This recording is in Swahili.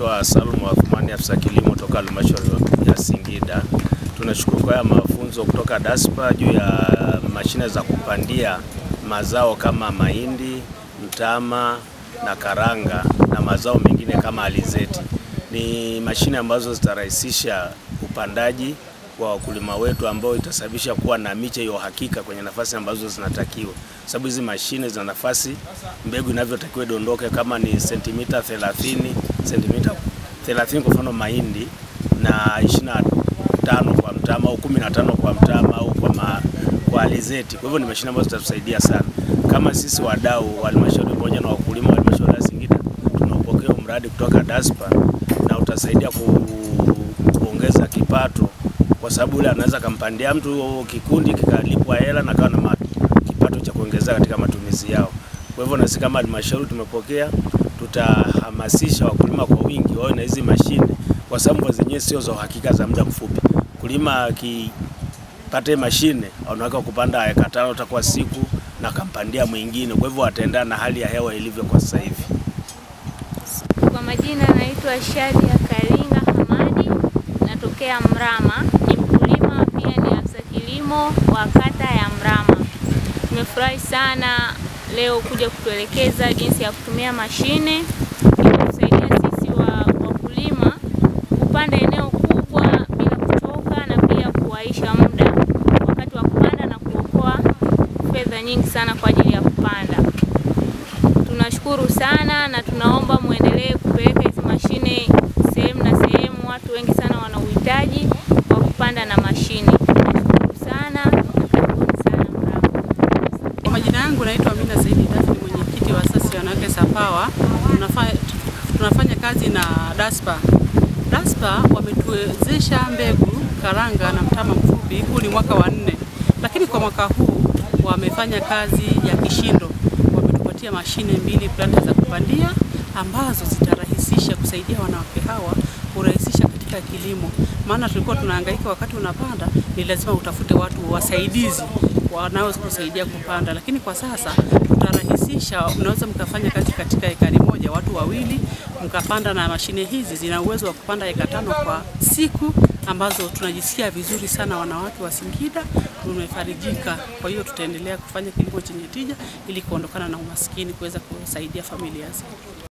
naitwa Salum Athumani, afisa kilimo toka halmashauri ya Singida. Tunashukuru kwa haya mafunzo kutoka DASPA juu ya mashine za kupandia mazao kama mahindi, mtama na karanga na mazao mengine kama alizeti. Ni mashine ambazo zitarahisisha upandaji wa wakulima wetu ambao itasababisha kuwa na miche ya uhakika kwenye nafasi ambazo zinatakiwa, sababu hizi mashine zina nafasi mbegu inavyotakiwa idondoke kama ni sentimita 30 sentimita 30 kwa mfano mahindi na 25 kwa mtama au 15 kwa mtama au kwa, ma, kwa alizeti. Kwa hivyo ni mashine ambazo zitatusaidia sana kama sisi wadau wa halmashauri pamoja na wakulima wa halmashauri ya Singida tunaopokea mradi kutoka DASPA na utasaidia ku, kuongeza kipato kwa sababu yule anaweza kampandia mtu kikundi kikalipwa hela na kawa na kipato cha kuongezea katika matumizi yao. Kwa hivyo nasi kama halmashauri tumepokea, tutahamasisha wakulima kwa wingi wawe na hizi mashine, kwa sababu mvua zenyewe sio za uhakika za muda mfupi. Kulima akipata mashine anaweza kupanda eka tano utakuwa siku na kampandia mwingine, kwa hivyo ataendana na hali ya hewa ilivyo kwa sasa hivi. Kwa majina naitwa Shadia Karinga Hamadi, natokea Mrama, ni mkulima pia ni afisa kilimo wa kata ya Mrama. Tumefurahi sana leo kuja kutuelekeza jinsi ya kutumia mashine kusaidia sisi wa wakulima kupanda eneo kubwa bila kuchoka na pia kuwaisha muda wakati wa kupanda na kuokoa fedha nyingi sana kwa ajili ya kupanda. Tunashukuru sana na tunaomba muendelee kupeleka hizi mashine sehemu na sehemu. Watu wengi sana wana uhitaji wa kupanda na mashine. Tunashukuru sana na karibuni sana Mrama. Kwa majina yangu naitwa Amina Saidi Dafi, mwenyekiti wa asasi ya wanawake Sapawa. Tunafanya, tunafanya kazi na DASPA. DASPA wametuwezesha mbegu karanga na mtama mfupi. Huu ni mwaka wa nne, lakini kwa mwaka huu wamefanya kazi ya kishindo. Wametupatia mashine mbili planta za kupandia ambazo zitarahisisha kusaidia wanawake hawa kurahisisha katika kilimo, maana tulikuwa tunahangaika wakati unapanda, ni lazima utafute watu wasaidizi wanaokusaidia kupanda, lakini kwa sasa tutarahisisha. Mnaweza mkafanya kazi katika ekari moja, watu wawili mkapanda, na mashine hizi zina uwezo wa kupanda eka tano kwa siku, ambazo tunajisikia vizuri sana. Wanawake wa Singida tumefarijika. Kwa hiyo tutaendelea kufanya kilimo chenye tija ili kuondokana na umaskini, kuweza kusaidia familia zetu.